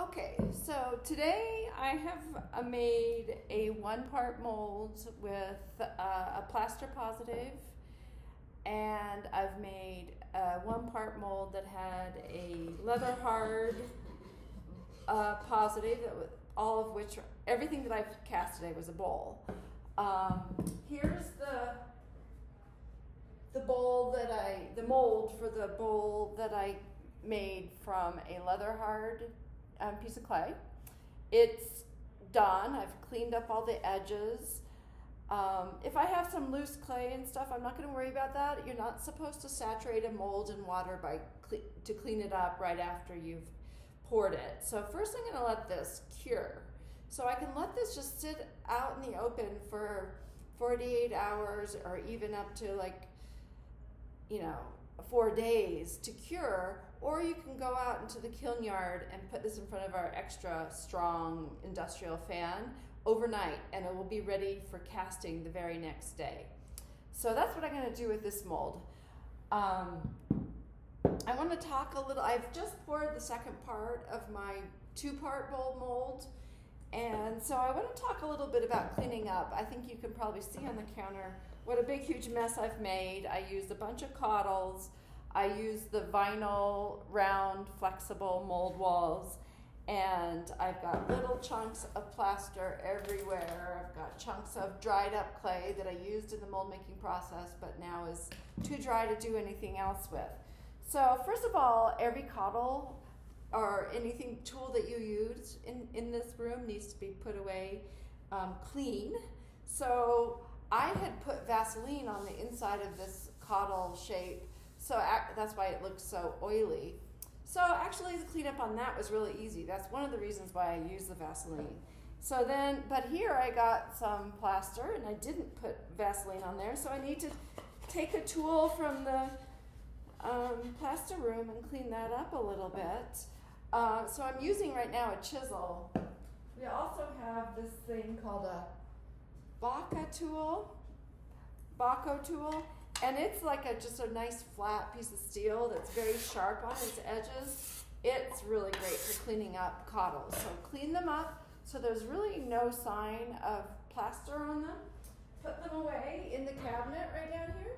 Okay, so today I have uh, made a one part mold with uh, a plaster positive, and I've made a one part mold that had a leather hard uh, positive, that was, all of which, everything that I've cast today was a bowl. Um, here's the the bowl that I, the mold for the bowl that I made from a leather hard um, piece of clay. It's done. I've cleaned up all the edges. Um, if I have some loose clay and stuff, I'm not going to worry about that. You're not supposed to saturate a mold in water by to clean it up right after you've poured it. So first, I'm going to let this cure. So I can let this just sit out in the open for 48 hours or even up to like, you know, four days to cure or you can go out into the kiln yard and put this in front of our extra strong industrial fan overnight and it will be ready for casting the very next day. So that's what I'm going to do with this mold. Um, I want to talk a little, I've just poured the second part of my two part bowl mold. And so I want to talk a little bit about cleaning up. I think you can probably see on the counter what a big, huge mess I've made. I used a bunch of cottles. I use the vinyl round flexible mold walls and I've got little chunks of plaster everywhere. I've got chunks of dried up clay that I used in the mold making process but now is too dry to do anything else with. So first of all, every cottle or anything tool that you use in, in this room needs to be put away um, clean. So I had put Vaseline on the inside of this cottle shape so that's why it looks so oily. So actually, the cleanup on that was really easy. That's one of the reasons why I use the Vaseline. So then, but here I got some plaster and I didn't put Vaseline on there. So I need to take a tool from the um, plaster room and clean that up a little bit. Uh, so I'm using right now a chisel. We also have this thing called a Baca tool, Baco tool and it's like a just a nice flat piece of steel that's very sharp on its edges. It's really great for cleaning up cottles. So clean them up so there's really no sign of plaster on them. Put them away in the cabinet right down here.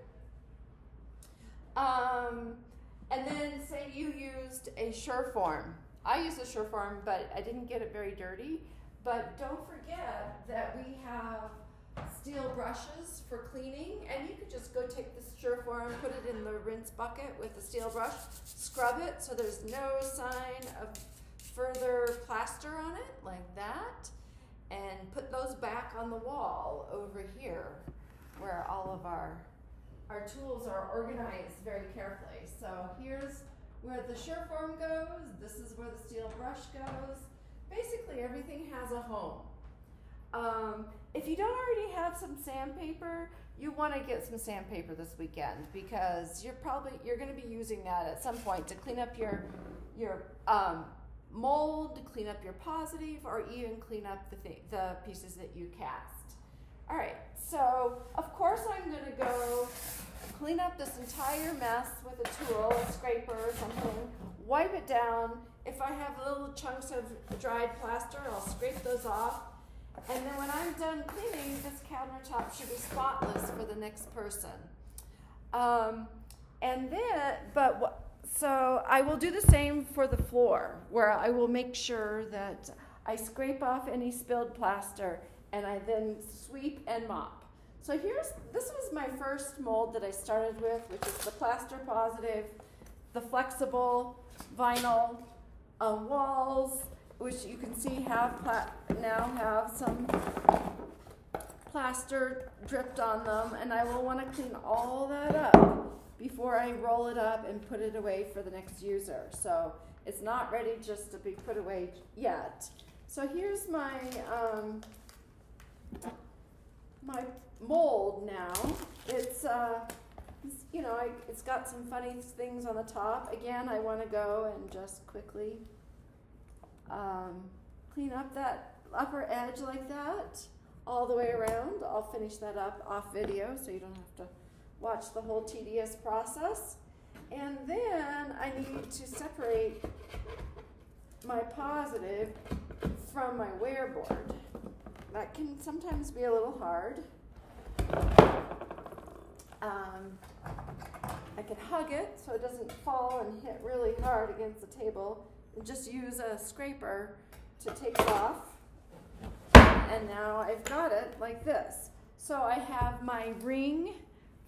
Um, and then say you used a Surform. I used a Surform, but I didn't get it very dirty. But don't forget that we have steel brushes for cleaning, and you could just go take the this Surform, put it in the rinse bucket with a steel brush, scrub it so there's no sign of further plaster on it, like that, and put those back on the wall over here where all of our our tools are organized very carefully. So here's where the Surform goes, this is where the steel brush goes. Basically everything has a home. Um, if you don't already have some sandpaper, you want to get some sandpaper this weekend because you're probably you're going to be using that at some point to clean up your your um, mold, to clean up your positive, or even clean up the th- the pieces that you cast. All right, so of course I'm going to go clean up this entire mess with a tool, a scraper or something, wipe it down. If I have little chunks of dried plaster, I'll scrape those off and then when I'm done cleaning, this countertop should be spotless for the next person. Um, and then, but what, so I will do the same for the floor, where I will make sure that I scrape off any spilled plaster and I then sweep and mop. So here's, this was my first mold that I started with, which is the plaster positive, the flexible vinyl uh, walls, which you can see have now have some plaster dripped on them, and I will want to clean all that up before I roll it up and put it away for the next user. So it's not ready just to be put away yet. So here's my um, my mold now. It's uh, it's, you know I, it's got some funny things on the top. Again, I want to go and just quickly um, clean up that upper edge like that all the way around. I'll finish that up off video so you don't have to watch the whole tedious process. And then I need to separate my positive from my ware board. That can sometimes be a little hard. Um, I can hug it so it doesn't fall and hit really hard against the table just use a scraper to take it off. And now I've got it like this. So I have my ring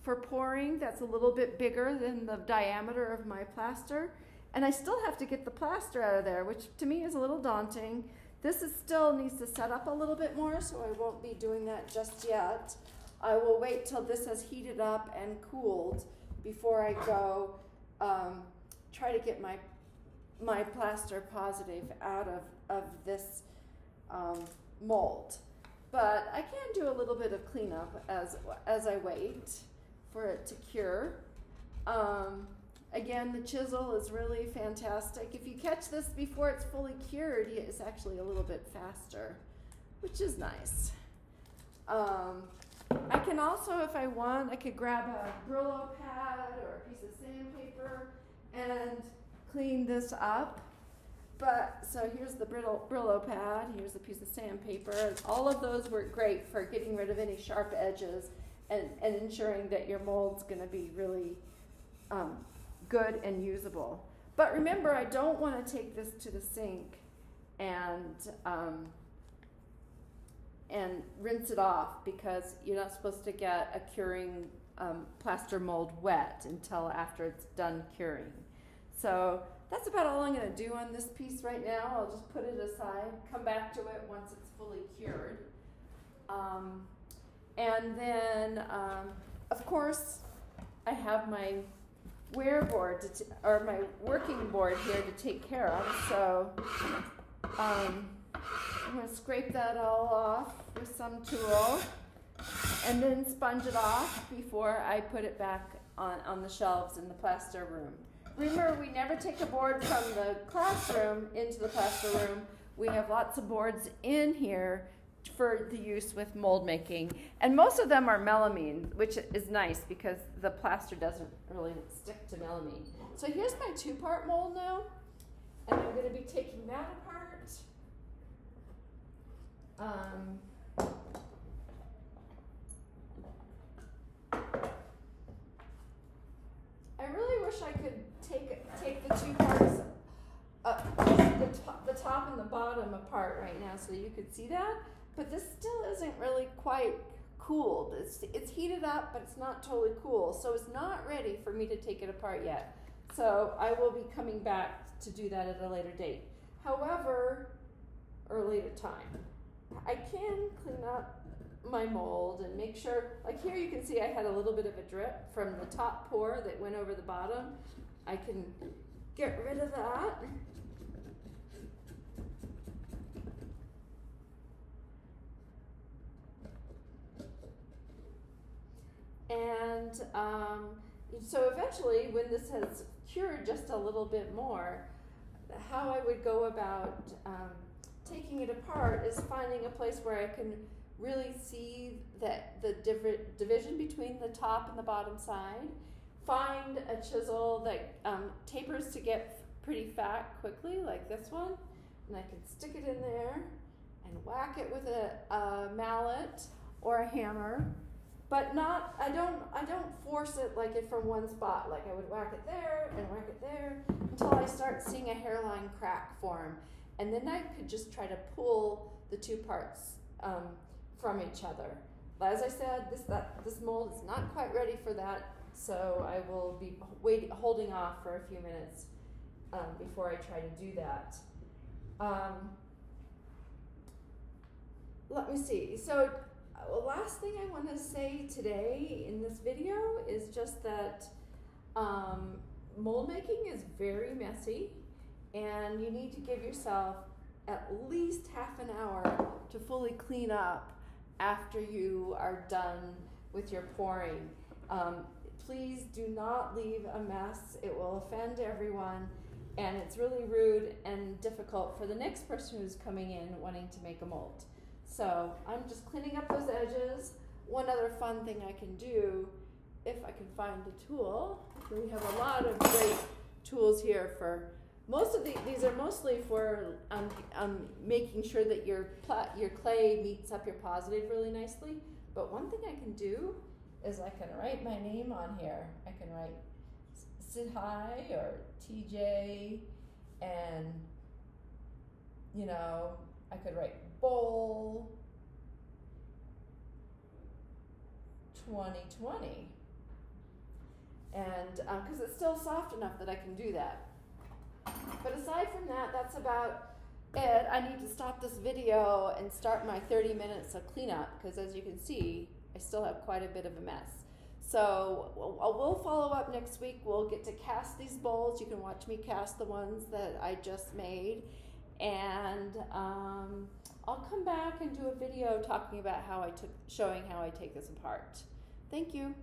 for pouring that's a little bit bigger than the diameter of my plaster. And I still have to get the plaster out of there, which to me is a little daunting. This is still needs to set up a little bit more, so I won't be doing that just yet. I will wait till this has heated up and cooled before I go um, try to get my my plaster positive out of, of this um, mold. But I can do a little bit of cleanup as as I wait for it to cure. Um, again, the chisel is really fantastic. If you catch this before it's fully cured, it's actually a little bit faster, which is nice. Um, I can also, if I want, I could grab a Brillo pad or a piece of sandpaper and clean this up. But so here's the Brillo, Brillo pad, here's a piece of sandpaper. All of those work great for getting rid of any sharp edges and, and ensuring that your mold's going to be really um, good and usable. But remember, I don't want to take this to the sink and um, and rinse it off because you're not supposed to get a curing um, plaster mold wet until after it's done curing. So that's about all I'm going to do on this piece right now. I'll just put it aside, come back to it once it's fully cured. Um, and then, um, of course, I have my ware board to or my working board here to take care of. So um, I'm going to scrape that all off with some tool and then sponge it off before I put it back on, on the shelves in the plaster room. Remember, we never take a board from the classroom into the plaster room. We have lots of boards in here for the use with mold making. And most of them are melamine, which is nice because the plaster doesn't really stick to melamine. So here's my two part mold now. And I'm going to be taking that apart. Um, I really wish I could take take the two parts, uh, the, top, the top and the bottom apart right now so you could see that. But this still isn't really quite cooled. It's it's heated up, but it's not totally cool. So it's not ready for me to take it apart yet. So I will be coming back to do that at a later date. However, or later time. I can clean up my mold and make sure, like here you can see I had a little bit of a drip from the top pour that went over the bottom. I can get rid of that. And um, so eventually, when this has cured just a little bit more, how I would go about um, taking it apart is finding a place where I can really see that the div- division between the top and the bottom side. Find a chisel that um, tapers to get pretty fat quickly, like this one, and I can stick it in there and whack it with a, a mallet or a hammer. But not, I don't, I don't force it like it from one spot. Like I would whack it there and whack it there until I start seeing a hairline crack form and then I could just try to pull the two parts um, from each other. But as I said, this that this mold is not quite ready for that, so I will be wait, holding off for a few minutes um, before I try to do that. Um, let me see. So, uh, last thing I want to say today in this video is just that um, mold making is very messy and you need to give yourself at least half an hour to fully clean up after you are done with your pouring. Um, please do not leave a mess, it will offend everyone. And it's really rude and difficult for the next person who's coming in wanting to make a mold. So I'm just cleaning up those edges. One other fun thing I can do, if I can find a tool, we have a lot of great tools here for most of the, these are mostly for um, um, making sure that your your clay meets up your positive really nicely. But one thing I can do is I can write my name on here. I can write Sid or TJ, and you know I could write bowl 2020 and uh, because it's still soft enough that I can do that. But aside from that, that's about it. I need to stop this video and start my 30 minutes of cleanup because as you can see, I still have quite a bit of a mess. So we'll, we'll follow up next week. We'll get to cast these bowls. You can watch me cast the ones that I just made. And um, I'll come back and do a video talking about how I took, showing how I take this apart. Thank you.